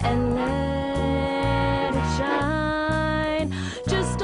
and let it shine. Just